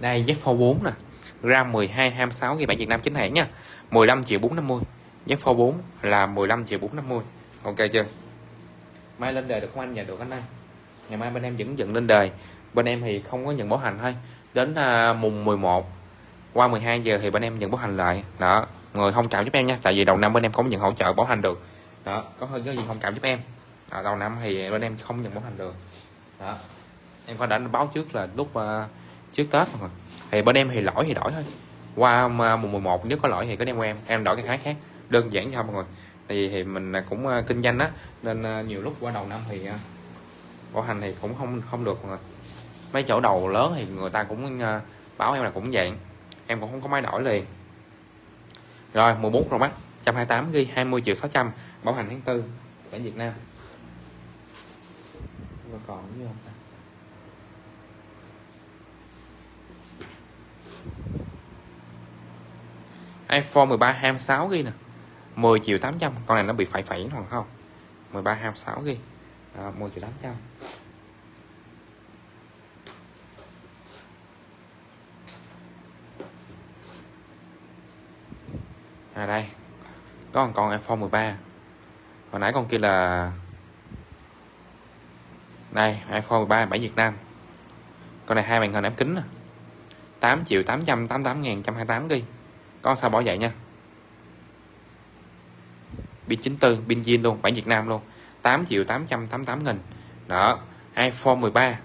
Đây Z Fold 4 nè. RAM 12 26 ghi bản Việt Nam chính hãng nha. 15 triệu 450 Z Fold 4 là 15 triệu 450 ok chưa? Mai lên đời được không anh? Dạ được anh ơi. Ngày mai bên em vẫn dựng lên đời. Bên em thì không có nhận bảo hành thôi. Đến uh, mùng 11 qua 12 giờ thì bên em nhận bảo hành lại. Đó người không cảm giúp em nha tại vì đầu năm bên em không nhận hỗ trợ bảo hành được. Đó có hơi cái gì không cảm giúp em. Đó, đầu năm thì bên em không nhận bảo hành được. Đó em có đã báo trước là lúc uh, trước tết rồi. Thì bên em thì lỗi thì đổi thôi. Qua ờ, mùng 11 nếu có lỗi thì có đem qua em em đổi cái khác khác. Đơn giản cho mọi người. Thì vì thì mình cũng uh, kinh doanh á nên uh, nhiều lúc qua đầu năm thì uh, bảo hành thì cũng không không được rồi mấy chỗ đầu lớn thì người ta cũng uh, báo em là cũng vậy em cũng không có máy đổi liền. Rồi 14 Pro Max 128 ghi 20 triệu 600 bảo hành tháng 4 bản Việt Nam. Và còn gì không ta? iPhone 13 26 ghi nè 10 triệu 800 con này nó bị phải phẩy hoàn không? 13 26 ghi à, đó, 10 triệu 800 à đây. Có một con iPhone 13 hồi nãy con kia là đây iPhone 13 7 Việt Nam. Con này hai màn hình ám kính nè. 8 triệu 888 ngàn 128 ghi. Có sao bỏ vậy nha? Pin 94 pin zin luôn 7 Việt Nam luôn. 8 triệu 888 nghìn. Đó iPhone 13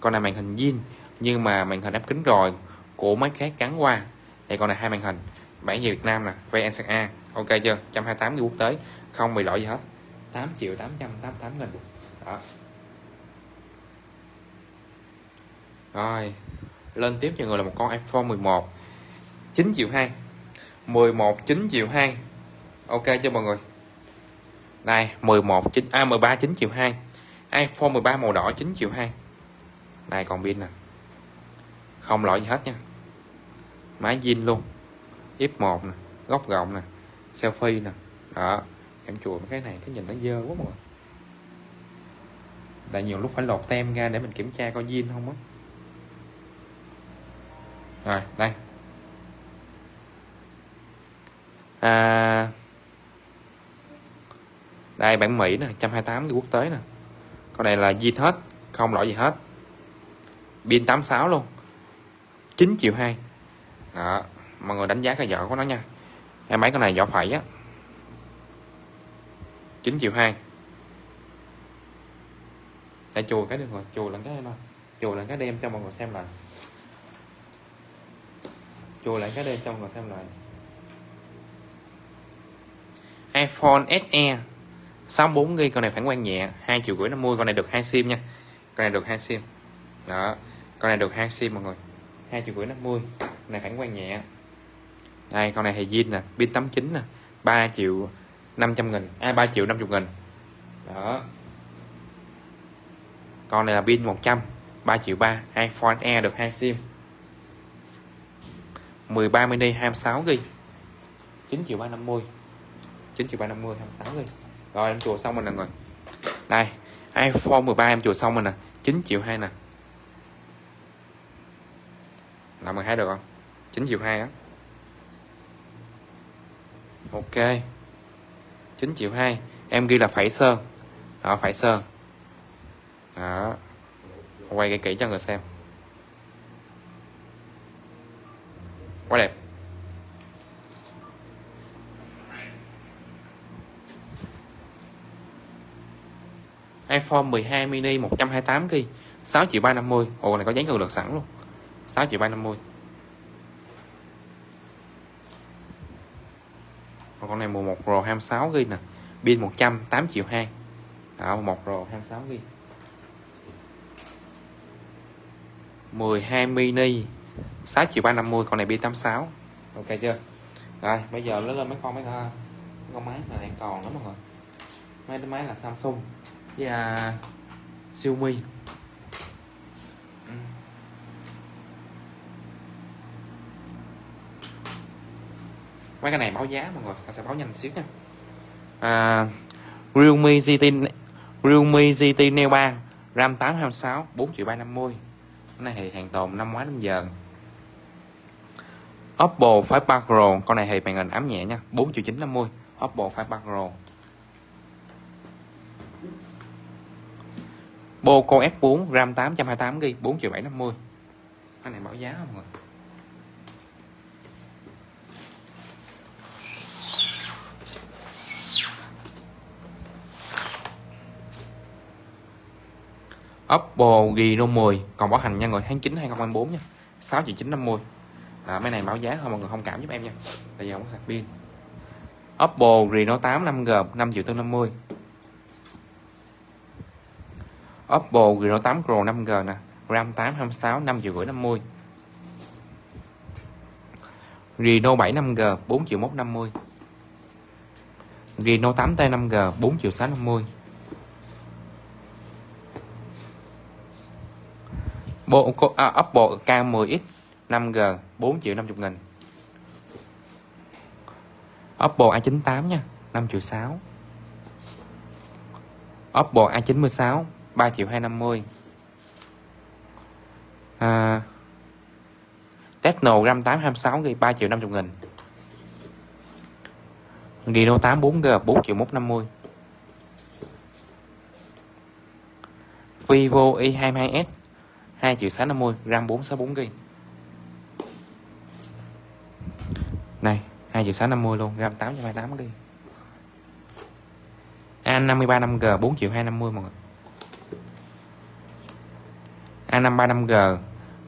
con này màn hình zin, nhưng mà màn hình ám kính rồi của máy khác gắn qua. Thì con này hai màn hình bản Việt Nam nè VNSA ok chưa? 128 quốc tế. Không bị lỗi gì hết. 8 triệu 888 nghìn. Đó. Rồi, lên tiếp cho người là một con iPhone 11 9 triệu 2 11 9 triệu 2 ok cho mọi người? Đây 11 9 à 13 9 triệu 2 iPhone 13 màu đỏ 9 triệu 2 này, còn pin nè. Không lỗi gì hết nha. Máy zin luôn. F1 nè góc rộng nè selfie nè. Đó em chùa cái này cái nhìn nó dơ quá mọi người. Tại nhiều lúc phải lột tem ra để mình kiểm tra coi zin không á. Rồi đây. À, đây bản Mỹ nè 128 cái quốc tế nè. Con này là zin hết không lỗi gì hết. Pin 86 luôn. 9 triệu 2 đó mọi người đánh giá cái vỏ của nó nha. Em mấy con này vỏ phẩy á. 9 triệu 2 tại chùi cái được rồi chùi lần cái thôi chùi lần cái đem cho mọi người xem lại. Chùi lại cái đêm cho mọi người xem lại. iPhone SE 64GB con này phản quang nhẹ 2 triệu rưỡi 50 con này được hai sim nha. Con này được hai sim. Đó, con này được hai sim mọi người. 2 triệu rưỡi 50 con này phản quang nhẹ đây, con này thì zin nè, pin 89 nè 3 triệu 500 nghìn à 3 triệu 50 nghìn. Đó. Con này là pin 100 3 triệu 3 iPhone E được hai sim. 13 mini 26 ghi 9 triệu 350 9 triệu 350 26 ghi rồi, em chùa xong mình nè người. Đây, iPhone 13 em chùa xong mình nè 9 triệu 2 nè. Làm mình thấy được không? 9 triệu 2 á ok. 9 triệu 2 em ghi là phải sơn. Đó, phải sơn. Đó. Quay cái kỹ cho người xem. Quá đẹp. iPhone 12 mini 128 kg 6 triệu 350 Ồ, này có dán cường lực sẵn luôn. 6 triệu 350 Còn con này 11 Pro 26GB nè. Pin 100 8 triệu 2 Đó 1 Pro 26GB 12 mini 6 triệu 350 con này pin 86 ok chưa? Rồi bây giờ nó lên mấy con mấy con, mấy con máy này đang còn lắm mọi người. Mấy cái máy là Samsung với uh, Xiaomi. Mấy cái này báo giá mọi người ta sẽ báo nhanh xíu nha. À, Realme GT Realme GT Neo 3 RAM 826 4 triệu 350 cái này thì hàng tồn năm ngoái đến giờ. Oppo Find Pro con này thì màn hình ám nhẹ nha 4 triệu 950 Oppo Find Pro. Poco F4 RAM 828GB 4 triệu 750 cái này bảo giá không mọi người Oppo Reno 10 còn bảo hành nha người tháng 9 2024 nha. 6 triệu 950 à, mấy này báo giá thôi mọi người không cảm giúp em nha. Tại vì không có sạc pin. Oppo Reno 8 5G 5 triệu 450 Oppo Reno 8 Pro 5G nè RAM 8 26 5 triệu rưỡi 50 Reno 7 5G 4 triệu 150 Reno 8T 5G 4 triệu 650 Bộ, à, Oppo K10X 5G 4 triệu 50 nghìn. Oppo A98 nha 5 triệu 6 Oppo A96 3 triệu 250 à, Tecno RAM 8 26 GB 3 triệu 50 nghìn. Reno 8 4G 4 triệu 150 Vivo i22s 2 triệu 650 gram 464 GB Này 2 triệu 650 luôn, gram 828 GB A53 5G 4 triệu 250 mọi người. A535G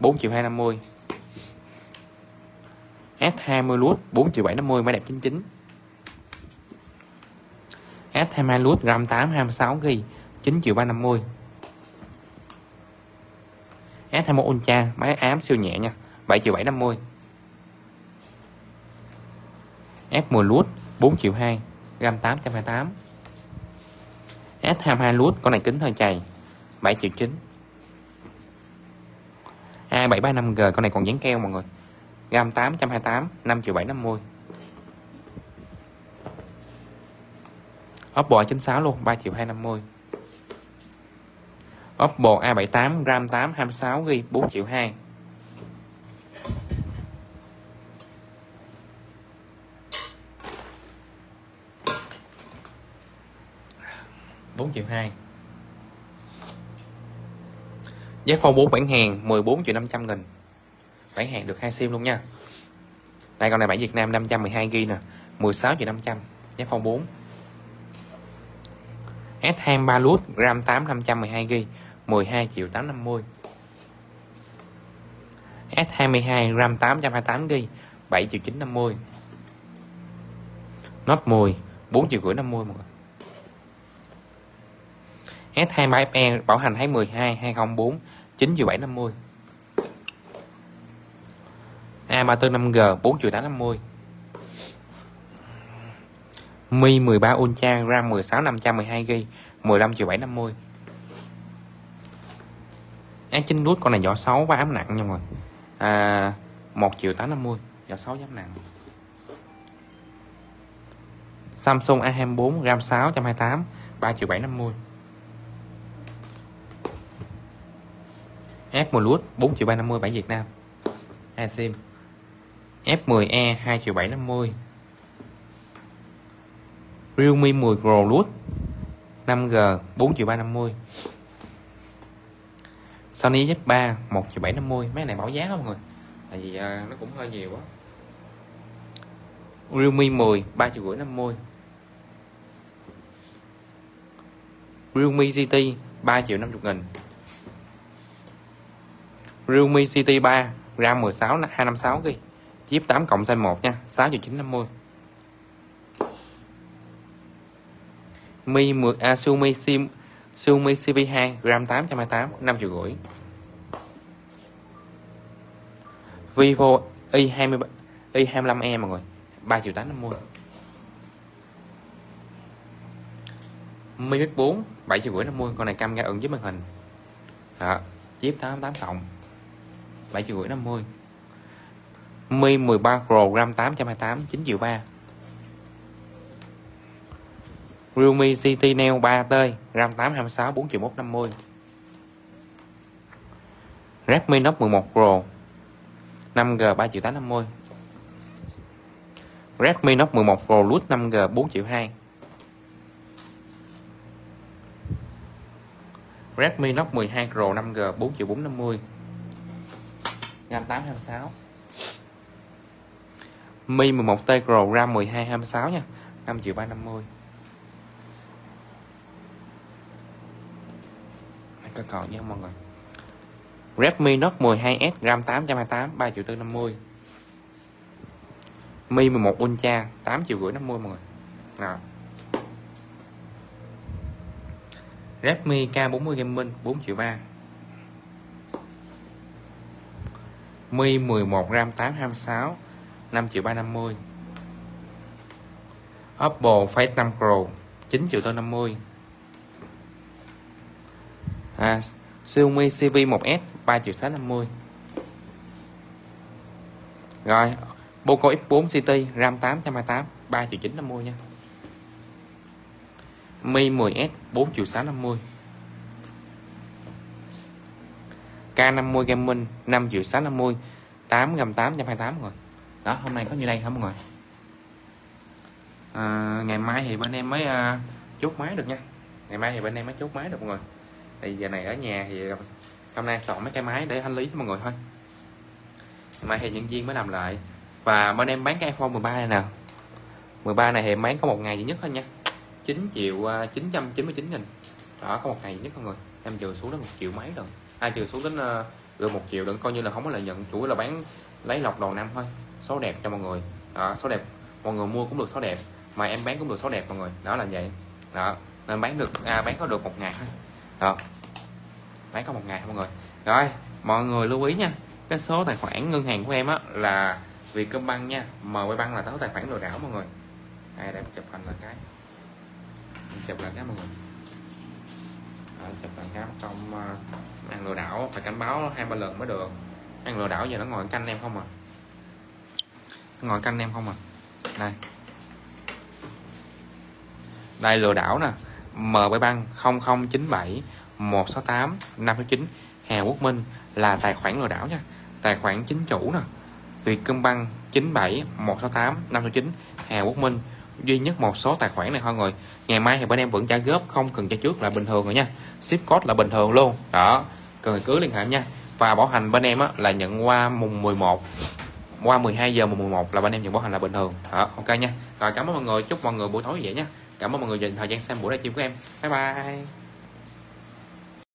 4 triệu 250 S20 lút 4 triệu 750 máy đẹp 99 S22 lút gram 8 26 ghi 9 triệu 350 S21 Ultra máy ám siêu nhẹ nha. 7 triệu 750 F10 lút 4 triệu 2 RAM 828 S22 lút, con này kính hơi chày. 7 triệu 9 A735G con này còn dán keo mọi người. RAM 828 5 triệu 750 Oppo A96 luôn 3 triệu 250 Oppo A78 RAM 8 26 GB 4 triệu 2 4 triệu 2 Giá phone 4 bản hàng 14 triệu 500 nghìn. Bản hàng được hai sim luôn nha. Đây, con này bản Việt Nam 512GB nè 16 triệu 500 Giá phone 4 S23 Lut RAM 8 512GB 12 triệu 850 S22 RAM 828GB 7 triệu 950 Note 10 4 triệu rưỡi 50 mọi người. S23FE bảo hành tháng 12 2004 9 triệu 750 A34 5G 4 triệu 850 Mi 13 Ultra, RAM 16 512GB 15 triệu 750 á chín nút con này vỏ 6 và ám nặng nha mọi người. À, 1 triệu 850 vỏ 6 giám nặng. Samsung A24 RAM 6 128 3 triệu 750 F10 lút 4 triệu 350 bản Việt Nam. Hai sim. F10e 2 triệu 750 Realme 10 Pro lút 5G 4 triệu 350 Sony Z3 1 triệu 750 mấy này bảo giá không mọi người tại vì uh, nó cũng hơi nhiều quá Realme 10 3 triệu rưỡi 50 Realme GT 3 triệu 50 nghìn. Realme GT 3 RAM 16 256 ghi. Chip 8 cộng size 1 nha 6 triệu 950 Mi 10 à, Xiaomi Sim Xiaomi CV2 RAM 828 5 triệu rưỡi. Vivo i20 i25e mọi người. 3 triệu 850 Mi Mix 4 7 triệu rưỡi 50 con này cam ga ẩn với màn hình. Đó, chip 88 cộng. 7 triệu rưỡi 50 Mi 13 Pro RAM 828 9 triệu 3 Realme City Neo 3T RAM 826 4 triệu 150 Redmi Note 11 Pro 5G 3 triệu 850 Redmi Note 11 Pro Lite 5G 4 triệu 2 Redmi Note 12 Pro 5G 4 triệu 450 RAM 826 Mi 11T Pro, RAM 12 26 nha 5 triệu 350 Có còn nha mọi người. Redmi Note 12S RAM 828 3 triệu 450 Mi 11 Ultra 8 triệu rưỡi 50 mọi người. Nào. Redmi K40 Gaming 4 triệu 3 Mi 11 RAM 826 5 triệu 350 Oppo Face 5 Pro 9 triệu 450 à, Xiaomi CV1S 3 triệu 650 rồi Poco X4 CT RAM 828 3 triệu 950 nha. Mi 10S 4 triệu 650 K50 Gaming 5 triệu 650 8 gầm 828 rồi. Đó hôm nay có như đây hả mọi người? À, ngày mai thì bên em mới uh, chốt máy được nha. Ngày mai thì bên em mới chốt máy được mọi người thì giờ này ở nhà thì hôm nay soạn mấy cái máy để thanh lý cho mọi người thôi. Mai thì nhân viên mới làm lại. Và bên em bán cái iPhone 13 này nè. 13 này thì em bán có một ngày duy nhất thôi nha. 9 triệu à, 999 nghìn. Đó có một ngày duy nhất mọi người. Em trừ xuống đến một triệu mấy rồi. À, Ai trừ xuống đến uh, gần một triệu đừng coi như là không có lợi nhuận chủ là bán lấy lọc đầu năm thôi. Số đẹp cho mọi người. Đó, số đẹp mọi người mua cũng được số đẹp mà em bán cũng được số đẹp mọi người. Đó là vậy. Đó nên bán được à, bán có được một ngày thôi. Đó bán có một ngày mọi người? Rồi mọi người lưu ý nha. Cái số tài khoản ngân hàng của em á là Vietcombank nha. MB Bank là số tài khoản lừa đảo mọi người. Đây để chụp hình là cái. Chụp là cái mọi người. Đó, chụp là cái trong ờ, uh, ăn lừa đảo. Phải cảnh báo hai ba lần mới được. Ăn lừa đảo giờ nó ngồi canh em không à? Ngồi canh em không à? Đây. Đây lừa đảo nè. MB Bank 0097 168 569 Hà Quốc Minh là tài khoản lừa đảo nha. Tài khoản chính chủ nè. Vietcombank 97 168 569 Hà Quốc Minh duy nhất một số tài khoản này thôi người. Ngày mai thì bên em vẫn trả góp không cần trả trước là bình thường rồi nha. Ship code là bình thường luôn. Đó cần cứ liên hệ nha. Và bảo hành bên em á, là nhận qua mùng 11 qua 12 giờ mùng 11 là bên em nhận bảo hành là bình thường. Đó ok nha. Rồi cảm ơn mọi người. Chúc mọi người buổi tối vậy nha. Cảm ơn mọi người dành thời gian xem buổi livestream của em. Bye bye.